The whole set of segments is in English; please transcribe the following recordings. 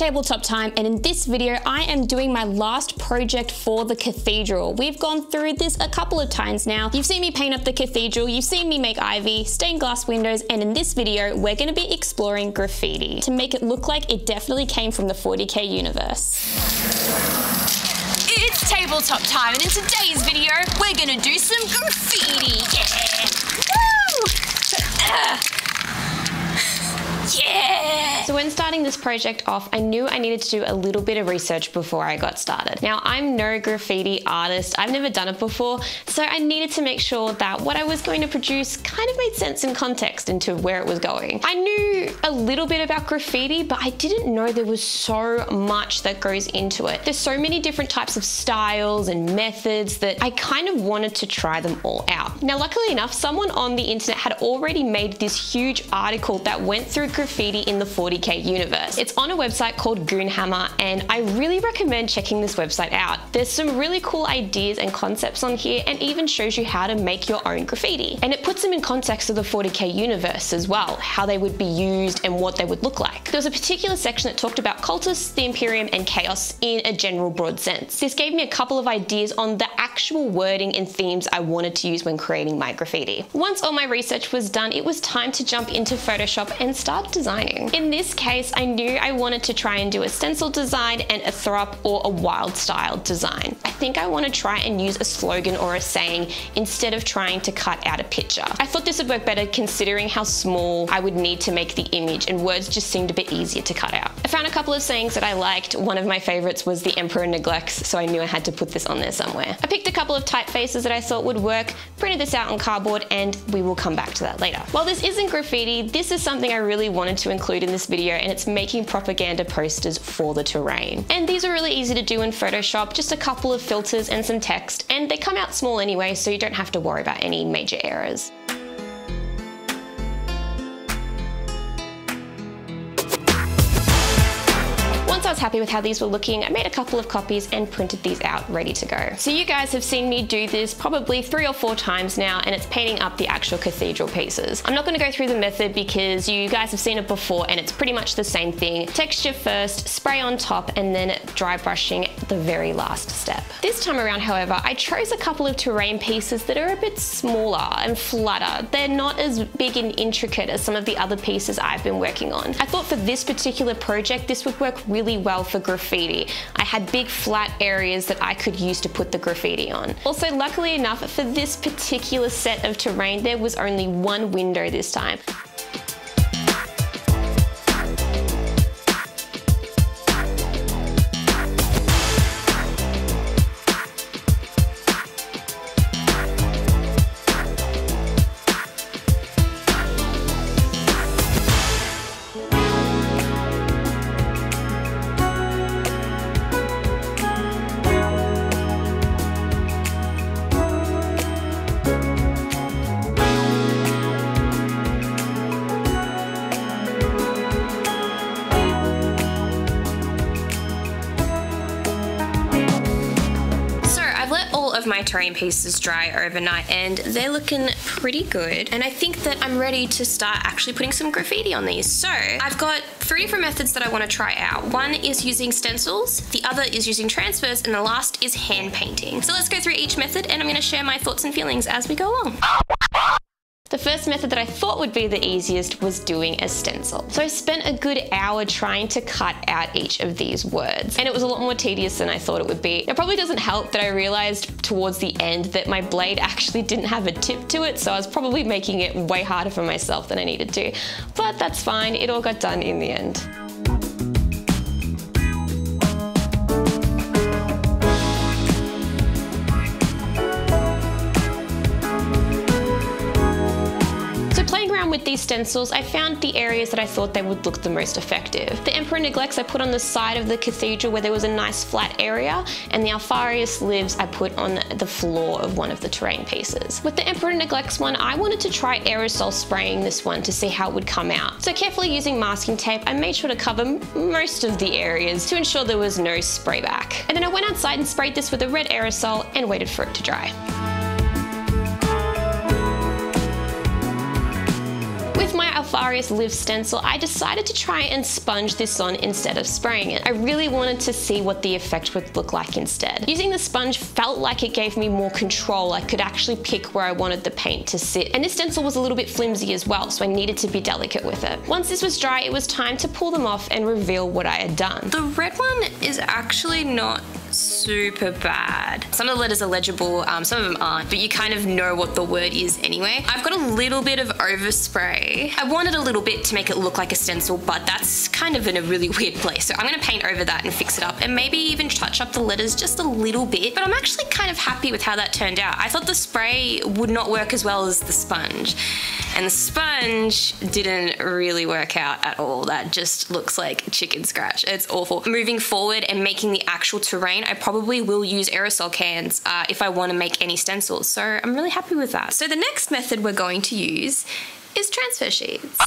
tabletop time and in this video I am doing my last project for the cathedral. We've gone through this a couple of times now. You've seen me paint up the cathedral, you've seen me make ivy, stained glass windows, and in this video we're going to be exploring graffiti to make it look like it definitely came from the 40k universe. It's tabletop time and in today's video we're gonna do some graffiti. Yeah! So when starting this project off, I knew I needed to do a little bit of research before I got started. Now, I'm no graffiti artist. I've never done it before, so I needed to make sure that what I was going to produce kind of made sense in context into where it was going. I knew a little bit about graffiti, but I didn't know there was so much that goes into it. There's so many different types of styles and methods that I kind of wanted to try them all out. Now, luckily enough, someone on the internet had already made this huge article that went through graffiti in the 40k universe. It's on a website called Goonhammer, and I really recommend checking this website out. There's some really cool ideas and concepts on here, and even shows you how to make your own graffiti. And it puts them in context of the 40k universe as well, how they would be used and what they would look like. There was a particular section that talked about cultists, the Imperium, and chaos in a general broad sense. This gave me a couple of ideas on the actual wording and themes I wanted to use when creating my graffiti. Once all my research was done, it was time to jump into Photoshop and start designing. In this case, I knew I wanted to try and do a stencil design and a throw up or a wild style design. I think I want to try and use a slogan or a saying instead of trying to cut out a picture. I thought this would work better considering how small I would need to make the image and words just seemed a bit easier to cut out. I found a couple of sayings that I liked. One of my favorites was the emperor neglects, so I knew I had to put this on there somewhere. I picked a couple of typefaces that I thought would work, printed this out on cardboard, and we will come back to that later. While this isn't graffiti, this is something I really wanted to include in this video and it's making propaganda posters for the terrain. And these are really easy to do in Photoshop, just a couple of filters and some text, and they come out small anyway, so you don't have to worry about any major errors. I was happy with how these were looking, I made a couple of copies and printed these out ready to go. So you guys have seen me do this probably three or four times now and it's painting up the actual cathedral pieces. I'm not gonna go through the method because you guys have seen it before and it's pretty much the same thing. Texture first, spray on top and then dry brushing the very last step. This time around, however, I chose a couple of terrain pieces that are a bit smaller and flatter. They're not as big and intricate as some of the other pieces I've been working on. I thought for this particular project, this would work really well for graffiti. I had big flat areas that I could use to put the graffiti on. Also, luckily enough, for this particular set of terrain, there was only one window this time. My terrain pieces dry overnight and they're looking pretty good. And I think that I'm ready to start actually putting some graffiti on these. So I've got three different methods that I want to try out. One is using stencils, the other is using transfers, and the last is hand painting. So let's go through each method and I'm going to share my thoughts and feelings as we go along. The first method that I thought would be the easiest was doing a stencil. So I spent a good hour trying to cut out each of these words and it was a lot more tedious than I thought it would be. It probably doesn't help that I realized towards the end that my blade actually didn't have a tip to it so I was probably making it way harder for myself than I needed to. But that's fine, it all got done in the end. These stencils, I found the areas that I thought they would look the most effective. The Emperor Neglects I put on the side of the cathedral where there was a nice flat area, and the Alpharius Lives I put on the floor of one of the terrain pieces. With the Emperor Neglects one, I wanted to try aerosol spraying this one to see how it would come out. So carefully using masking tape, I made sure to cover most of the areas to ensure there was no spray back. And then I went outside and sprayed this with a red aerosol and waited for it to dry. Alpharius Live stencil, I decided to try and sponge this on instead of spraying it. I really wanted to see what the effect would look like instead. Using the sponge felt like it gave me more control. I could actually pick where I wanted the paint to sit. And this stencil was a little bit flimsy as well, so I needed to be delicate with it. Once this was dry, it was time to pull them off and reveal what I had done. The red one is actually not super bad. Some of the letters are legible, um, some of them aren't, but you kind of know what the word is anyway. I've got a little bit of overspray. I wanted a little bit to make it look like a stencil, but that's kind of in a really weird place. So I'm gonna paint over that and fix it up and maybe even touch up the letters just a little bit. But I'm actually kind of happy with how that turned out. I thought the spray would not work as well as the sponge. And the sponge didn't really work out at all. That just looks like chicken scratch. It's awful. Moving forward and making the actual terrain, I probably will use aerosol cans uh, if I want to make any stencils. So I'm really happy with that. So the next method we're going to use is transfer sheets.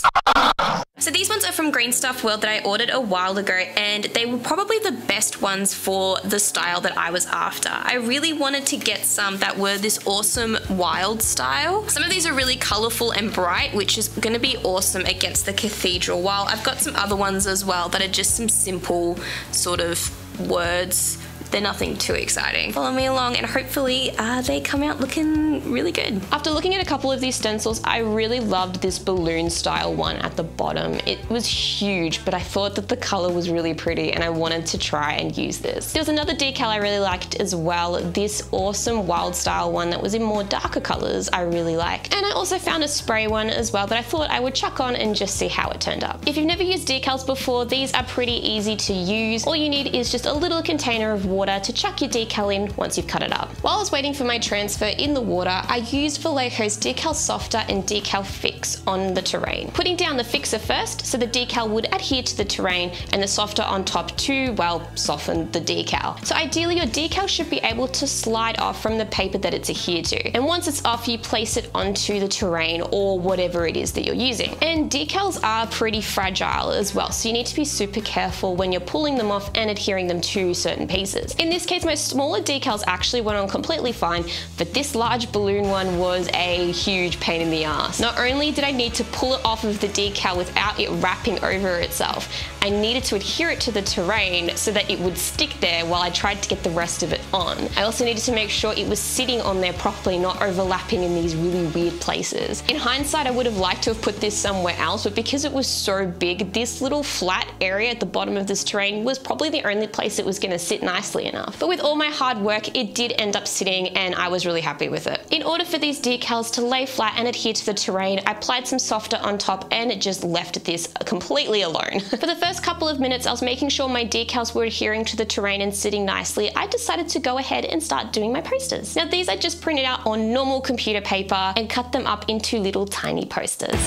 So these ones are from Green Stuff World that I ordered a while ago and they were probably the best ones for the style that I was after. I really wanted to get some that were this awesome wild style. Some of these are really colourful and bright which is going to be awesome against the cathedral while I've got some other ones as well that are just some simple sort of words they're nothing too exciting. Follow me along and hopefully uh, they come out looking really good. After looking at a couple of these stencils, I really loved this balloon style one at the bottom. It was huge, but I thought that the color was really pretty and I wanted to try and use this. There was another decal I really liked as well, this awesome wild style one that was in more darker colors I really liked. And I also found a spray one as well that I thought I would chuck on and just see how it turned up. If you've never used decals before, these are pretty easy to use. All you need is just a little container of water water to chuck your decal in once you've cut it up. While I was waiting for my transfer in the water, I used Vallejo's Decal Softer and Decal Fix on the terrain. Putting down the fixer first so the decal would adhere to the terrain and the softer on top to, well, soften the decal. So ideally your decal should be able to slide off from the paper that it's adhered to. And once it's off, you place it onto the terrain or whatever it is that you're using. And decals are pretty fragile as well, so you need to be super careful when you're pulling them off and adhering them to certain pieces. In this case, my smaller decals actually went on completely fine, but this large balloon one was a huge pain in the ass. Not only did I need to pull it off of the decal without it wrapping over itself, I needed to adhere it to the terrain so that it would stick there while I tried to get the rest of it on. I also needed to make sure it was sitting on there properly, not overlapping in these really weird places. In hindsight, I would have liked to have put this somewhere else, but because it was so big, this little flat area at the bottom of this terrain was probably the only place it was gonna sit nicely enough. But with all my hard work, it did end up sitting and I was really happy with it. In order for these decals to lay flat and adhere to the terrain, I applied some softer on top and it just left this completely alone. for the first couple of minutes, I was making sure my decals were adhering to the terrain and sitting nicely. I decided to go ahead and start doing my posters. Now these I just printed out on normal computer paper and cut them up into little tiny posters.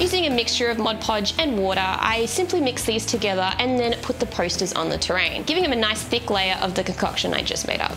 Using a mixture of Mod Podge and water, I simply mix these together and then put the posters on the terrain, giving them a nice thick layer of the concoction I just made up.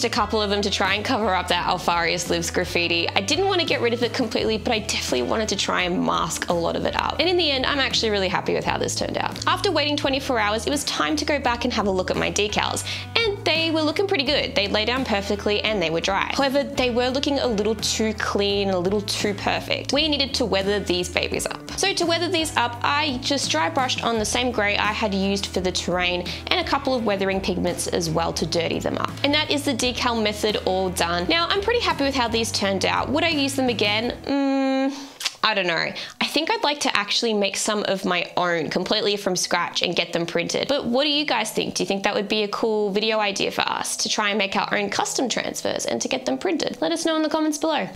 Used a couple of them to try and cover up that Alpharius Lives graffiti. I didn't want to get rid of it completely, but I definitely wanted to try and mask a lot of it up. And in the end, I'm actually really happy with how this turned out. After waiting 24 hours, it was time to go back and have a look at my decals. And they were looking pretty good. They lay down perfectly and they were dry. However, they were looking a little too clean, a little too perfect. We needed to weather these babies up. So to weather these up, I just dry brushed on the same grey I had used for the terrain and a couple of weathering pigments as well to dirty them up. And that is the decal method all done. Now, I'm pretty happy with how these turned out. Would I use them again? Mm, I don't know. I think I'd like to actually make some of my own completely from scratch and get them printed. But what do you guys think? Do you think that would be a cool video idea for us to try and make our own custom transfers and to get them printed? Let us know in the comments below.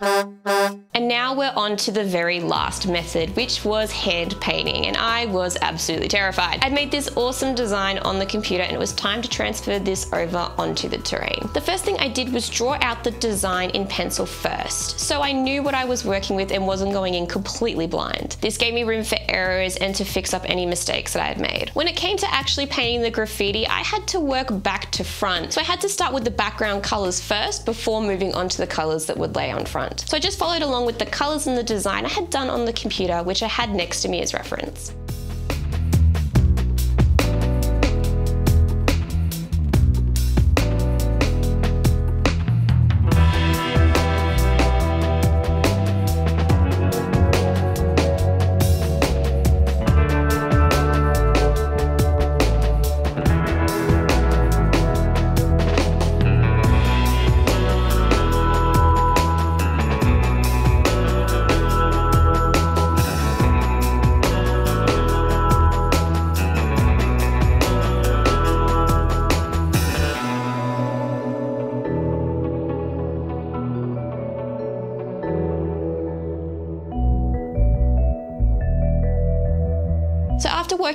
And now we're on to the very last method, which was hand painting, and I was absolutely terrified. I'd made this awesome design on the computer and it was time to transfer this over onto the terrain. The first thing I did was draw out the design in pencil first, so I knew what I was working with and wasn't going in completely blind. This gave me room for errors and to fix up any mistakes that I had made. When it came to actually painting the graffiti, I had to work back to front, so I had to start with the background colors first before moving on to the colors that would lay on front. So I just followed along with the colors and the design I had done on the computer, which I had next to me as reference.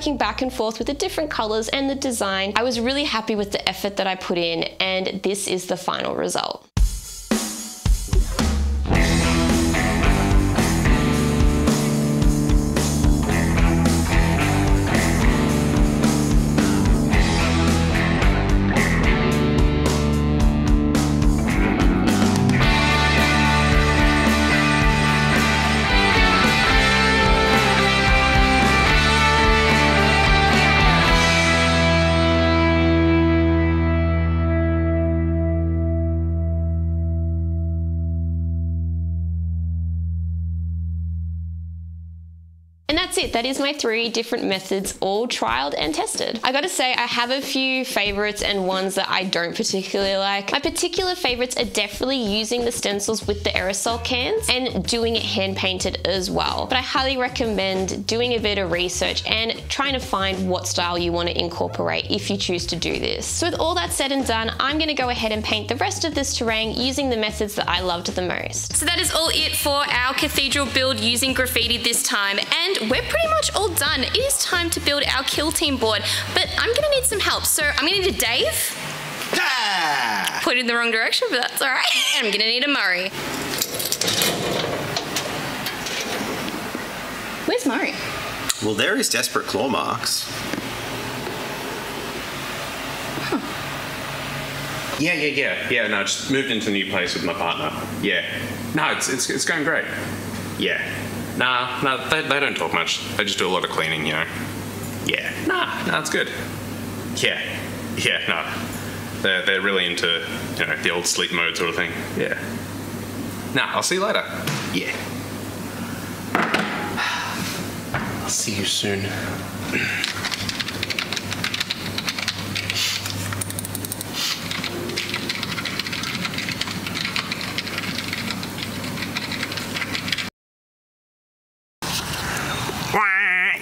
Working back and forth with the different colors and the design, I was really happy with the effort that I put in and this is the final result. That's it. That is my three different methods, all trialed and tested. I gotta say, I have a few favorites and ones that I don't particularly like. My particular favorites are definitely using the stencils with the aerosol cans and doing it hand painted as well. But I highly recommend doing a bit of research and trying to find what style you want to incorporate if you choose to do this. So with all that said and done, I'm gonna go ahead and paint the rest of this terrain using the methods that I loved the most. So that is all it for our cathedral build using graffiti this time. And we're pretty much all done. It is time to build our kill team board, but I'm gonna need some help. So I'm gonna need a Dave. Ah! Put it in the wrong direction, but that's all right. I'm gonna need a Murray. Where's Murray? Well, there is desperate claw marks. Yeah, yeah, yeah, yeah. No, just moved into a new place with my partner. Yeah. No, it's it's, it's going great. Yeah. Nah, nah. They, they don't talk much. They just do a lot of cleaning, you know. Yeah. Nah, nah. It's good. Yeah. Yeah. No. They're they're really into you know the old sleep mode sort of thing. Yeah. Nah. I'll see you later. Yeah. I'll see you soon.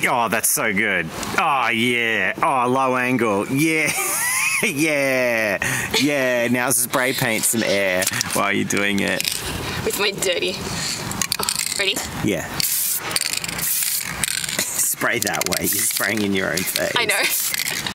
Oh, that's so good. Oh, yeah. Oh, low angle. Yeah. yeah. Yeah. Now spray paint some air while you're doing it. With my dirty. Oh, ready? Yeah. Spray that way. You're spraying in your own face. I know.